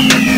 Thank you.